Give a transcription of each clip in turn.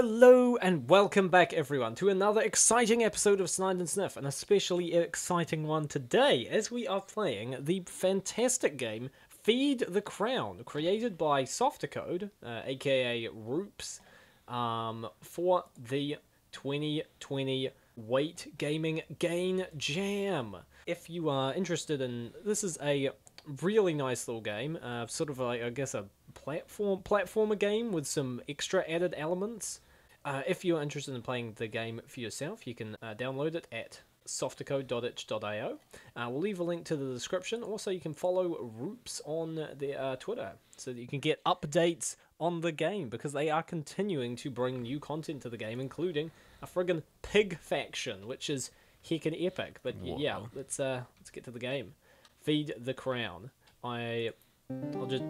Hello and welcome back, everyone, to another exciting episode of Snide and Sniff, an especially exciting one today, as we are playing the fantastic game Feed the Crown, created by Softercode, uh, aka Roops, um, for the 2020 Weight Gaming Gain Jam. If you are interested in this, is a really nice little game, uh, sort of like I guess a platform platformer game with some extra added elements. Uh, if you're interested in playing the game for yourself, you can uh, download it at softercode.itch.io. Uh, we'll leave a link to the description. Also, you can follow Roops on their uh, Twitter so that you can get updates on the game because they are continuing to bring new content to the game, including a friggin' pig faction, which is heckin' epic. But y- yeah, let's uh, let's get to the game. Feed the crown. I, I'll just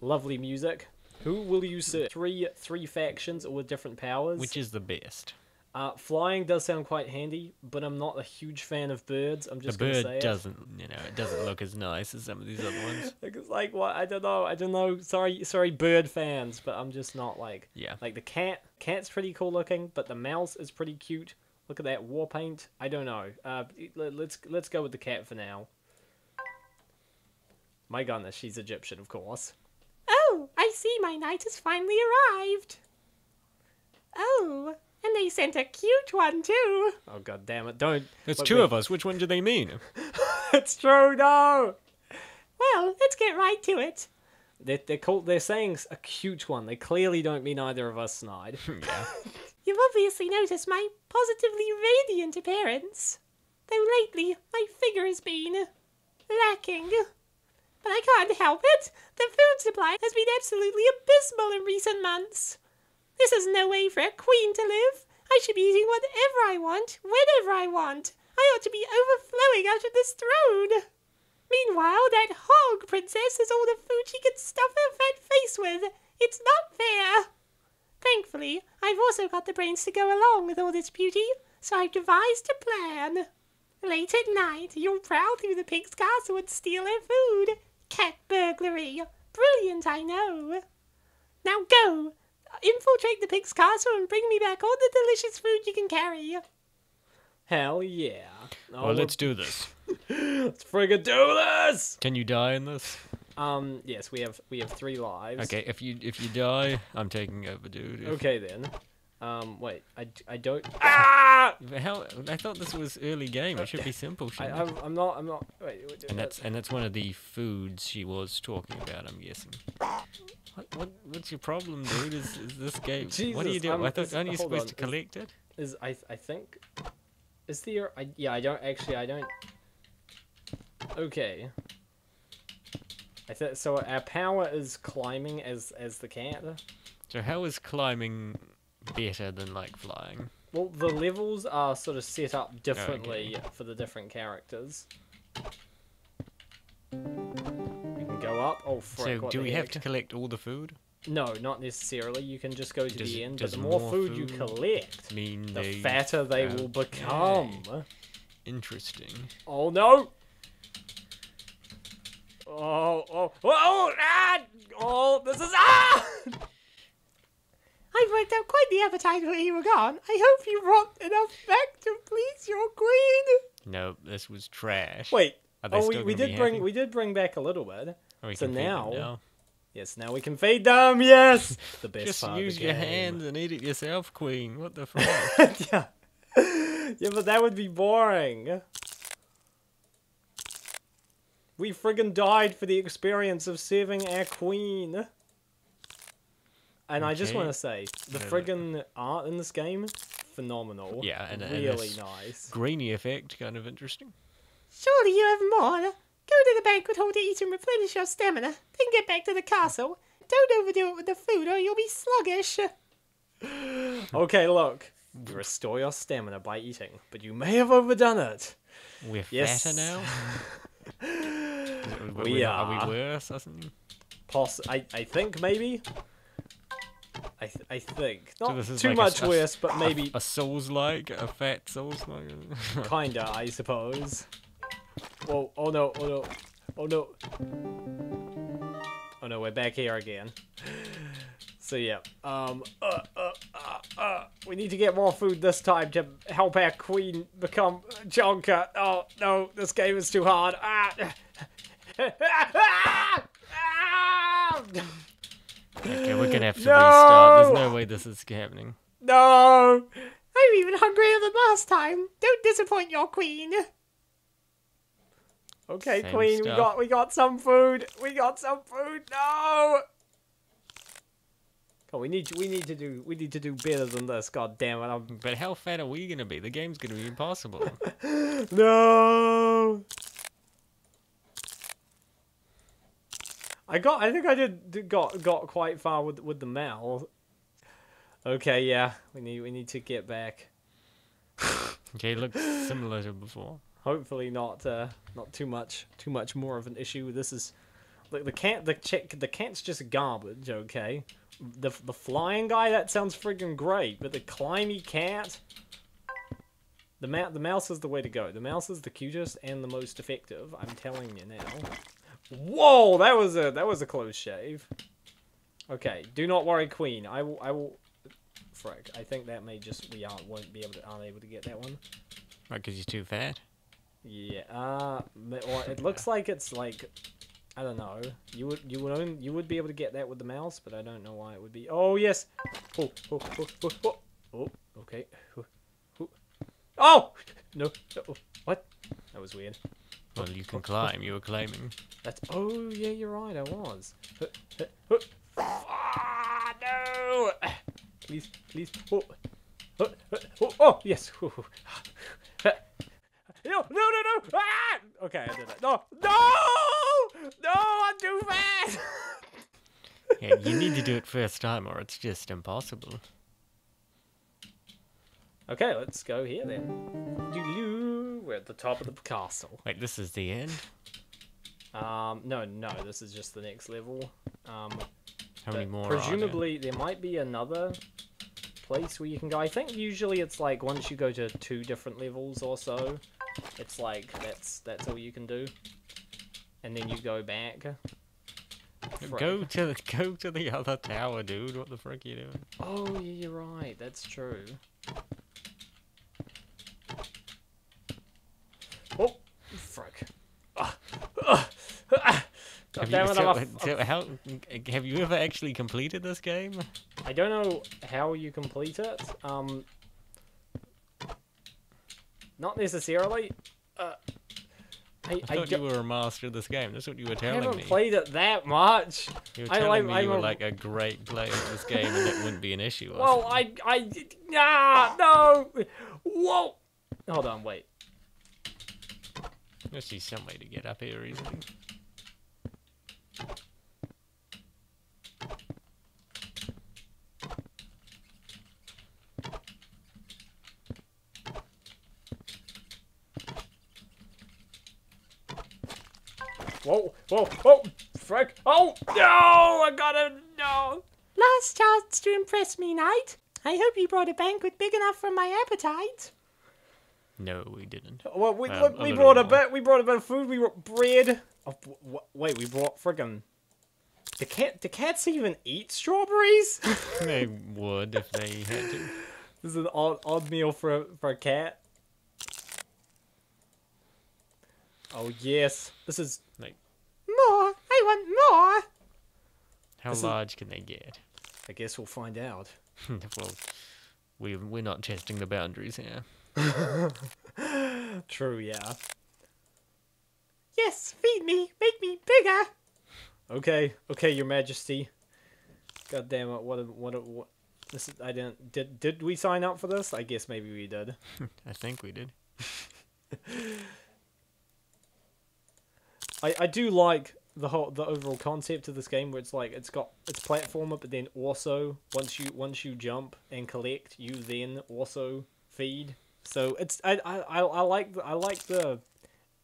lovely music. Who will you serve? Three three factions with different powers. Which is the best? Uh, flying does sound quite handy, but I'm not a huge fan of birds. I'm The just gonna say bird doesn't, you know, it doesn't look as nice as some of these other ones. Like, it's like what I don't know. I don't know. Sorry, sorry, bird fans, but I'm just not like Yeah. like the cat. Cat's pretty cool looking, but the mouse is pretty cute. Look at that war paint. I don't know. Uh, let- let's let's go with the cat for now. My goodness, she's Egyptian, of course. Oh, I see my knight has finally arrived. Oh, and they sent a cute one too. Oh god damn it! Don't. There's look two me- of us. Which one do they mean? It's true. No. Well, let's get right to it. They're, they're called. They're saying a cute one. They clearly don't mean either of us, Snide. yeah. You've obviously noticed my positively radiant appearance. Though lately, my figure has been lacking. But I can't help it. The food supply has been absolutely abysmal in recent months. This is no way for a queen to live. I should be eating whatever I want, whenever I want. I ought to be overflowing out of this throne. Meanwhile, that hog princess has all the food she can stuff her fat face with. It's not fair. Thankfully, I've also got the brains to go along with all this beauty, so I've devised a plan. Late at night, you'll prowl through the pig's castle and steal her food. Cat burglary. Brilliant, I know. Now go! Infiltrate the pig's castle and bring me back all the delicious food you can carry. Hell yeah. Oh, Well, let's do this. let's friggin' do this. Can you die in this? Um. Yes, we have we have three lives. Okay, if you if you die, I'm taking over, dude. If- Okay then. Um. Wait. I, I don't. Ah! How? I thought this was early game. It should be simple, I, shouldn't I'm, it? I'm not. I'm not. Wait. wait And that's and that's one of the foods she was talking about. I'm guessing. What, what what's your problem, dude? Is, is this game? what are you doing? I'm- I thought is- aren't you supposed on, to is- collect it? is I I think. Is there? I yeah. I don't actually. I don't. Okay. I th- so our power is climbing as as the cat. So how is climbing better than like flying? Well, the levels are sort of set up differently for the different characters. You can go up. Oh, frick, so do we have to collect all the food? No, not necessarily. You can just go to Does- the end, but the more, more food, you collect, Mean the they fatter they will Okay. become. Interesting. Oh no! Oh, oh, oh, ah! Oh, this is ah! I've worked out quite the appetite while you were gone. I hope you brought enough back to please your queen. No, this was trash. Wait. Are they Oh, we, still we gonna be did bring happy? we did bring back a little bit. Oh, we so can feed them now- Yes, now we can feed them. Yes, the best Just part use of the your game. hands and eat it yourself, Queen. What the fuck? yeah. Yeah, but that would be boring. We friggin' died for the experience of serving our queen. And I just want to say, the No, no. friggin' art in this game, phenomenal. Yeah, and- and really this nice. Greeny effect, kind of interesting. Surely you have more. Go to the banquet hall to eat and replenish your stamina. Then get back to the castle. Don't overdo it with the food or you'll be sluggish. Okay, look. You restore your stamina by eating, but you may have overdone it. We're Yes. fatter now. Are We not- are. Are we worse or something? Poss- I, I think maybe. I, th- I think So not this is too like much a worse, but maybe a, Souls like, a fat Souls like. kinda, I suppose. Whoa! Oh no! Oh no! Oh no! Oh no! We're back here again. So yeah, um, uh, uh, uh, uh, we need to get more food this time to help our queen become Jonker. Oh no, this game is too hard. Ah! Ah! Ah! Gonna have to No! restart. There's no way this is happening. No! I'm even hungrier than last time. Don't disappoint your queen. Okay, Same queen, we got we got some food. We got some food. No! Oh, we need we need to do we need to do better than this. God damn it! I'm But how fat are we gonna be? The game's gonna be impossible. No. I got. I think I did, got got quite far with with the mouth. Okay, yeah. We need we need to get back. okay, looks similar to before. Hopefully not uh not too much too much more of an issue. This is like the cat the chick the cat's just garbage. Okay, the the flying guy that sounds friggin' great, but the climby cat. The ma- the mouse is the way to go. The mouse is the cutest and the most effective. I'm telling you now. Whoa, that was a that was a close shave. Okay, do not worry, Queen. I will I will. Frick, I think that may just we aren't won't be able to aren't able to get that one. Right, because you're too fat. Yeah, uh, well, it looks like it's like, I don't know. You would you would own, you would be able to get that with the mouse, but I don't know why it would be. Oh yes. Oh oh oh oh oh. oh okay. Oh, oh. Oh no. no. What? That was weird. Well, you can climb. You were climbing. That's. Oh yeah, you're right. I was. Ah no! Please, please. Oh, oh, oh, oh yes. No, no, no, no! Ah! Okay, I did it. No, no, no! I'm too fast. Yeah, you need to do it first time, or it's just impossible. okay, let's go here then. Doo-doo. We're at the top of the castle. Wait, this is the end. Um, no, no, this is just the next level. Um, How many But more? are there? Presumably, there might be another place where you can go. I think usually it's like once you go to two different levels or so, it's like that's that's all you can do, and then you go back. Frick. Go to the go to the other tower, dude. What the frick are you doing? Oh, yeah, you're right. That's true. Oh, frick. Ah, ah, ah. Have you, it, so, so how, have you ever actually completed this game? I don't know how you complete it. Um, not necessarily. Uh, I, I I, thought do- you were a master of this game. That's what you were telling me. I haven't me. played it that much. You were I telling like- me I'm you were a- like a great player of this game, and it wouldn't be an issue. Well, I, I, ah, no, whoa. Hold on, wait. Let's see some way to get up here easily. Whoa, whoa, whoa, frick. Oh, no, I gotta, no. Last chance to impress me, knight. I hope you brought a banquet big enough for my appetite. No, we didn't. Well, we, Um, look, we little brought a more. bit, we brought a bit of food, we brought bread. Oh, wait, we brought friggin' the cat, the cats even eat strawberries? they would if they had to. This is an odd, odd meal for a, for a cat. Oh yes, this is. Like, More. I want more. how This is- large can they get? I guess we'll find out. well, we we're not testing the boundaries here. True, yeah. Yes, feed me. Make me bigger. Okay, okay, Your Majesty. God damn it! What? A, what? A, what? This is, I didn't. Did did we sign up for this? I guess maybe we did. I think we did. I, I do like the whole the overall concept of this game where it's like it's got it's platformer but then also once you once you jump and collect you then also feed so it's I I, I, I like the, I like the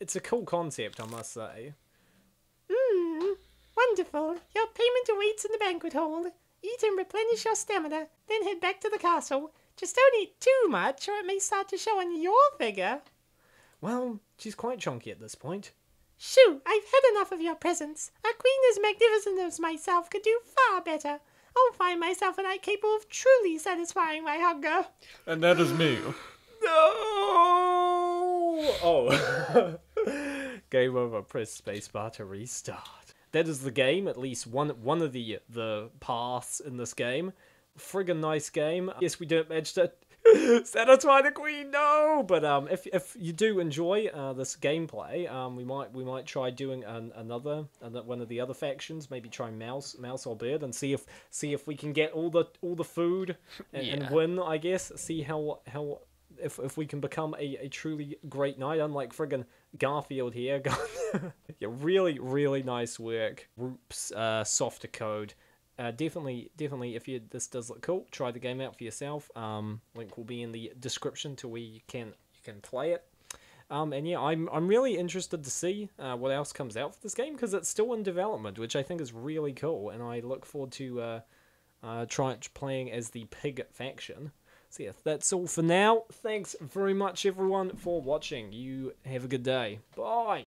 it's a cool concept I must say Mmm. Wonderful. Your payment awaits in the banquet hall. Eat and replenish your stamina, then head back to the castle. Just don't eat too much, or it may start to show on your figure. well she's quite chunky at this point Shoo, I've had enough of your presence. A queen as magnificent as myself could do far better. I'll find myself a knight capable of truly satisfying my hunger. And that is me. No! Oh. game over. Press spacebar to restart. That is the game. At least one one of the the paths in this game. Friggin' nice game. Yes, we don't manage to satisfy the queen. No, but um, if if you do enjoy uh, this gameplay, um, we might we might try doing an, another ano- one of the other factions. Maybe try mouse mouse or bird and see if see if we can get all the all the food and, and win. I guess see how how if if we can become a, a truly great knight, unlike friggin' Garfield here. yeah, really, really nice work. Roops, uh, softer code. Uh, definitely, definitely. If you this does look cool, try the game out for yourself. Um, link will be in the description to where you can you can play it. Um, and yeah, I'm I'm really interested to see uh, what else comes out for this game because it's still in development, which I think is really cool, and I look forward to uh, uh, try playing as the pig faction. So yeah, that's all for now. Thanks very much everyone for watching. You have a good day. Bye.